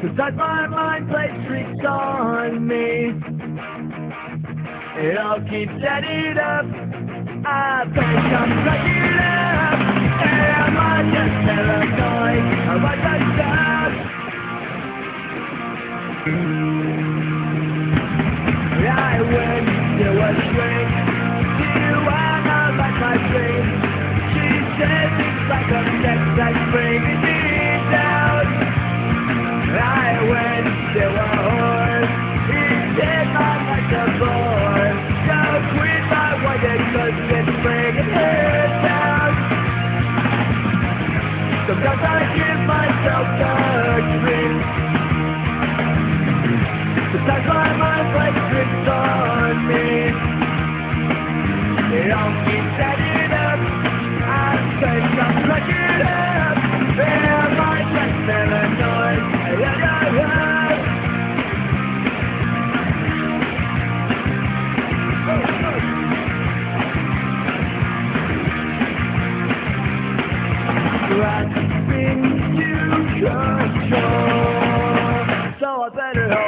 Sometimes my mind plays tricks on me. It all keeps adding up. I think I'm cracking up. Am I just paranoid? Am I just sad? I went to a shrink to analyze my dream. She says it's like a sex that's bringing Grasping to control. So I better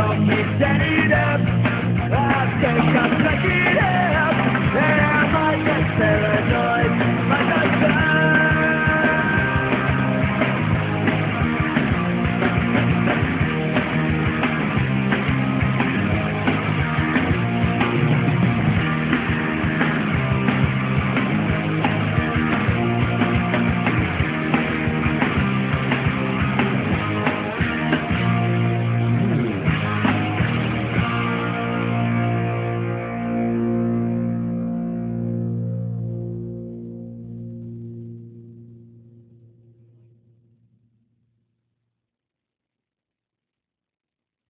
don't keep standing up. I'm so stuck,